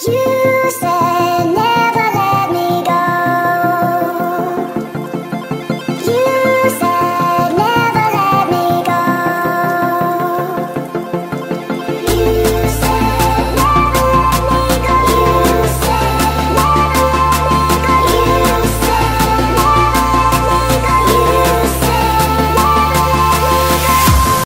You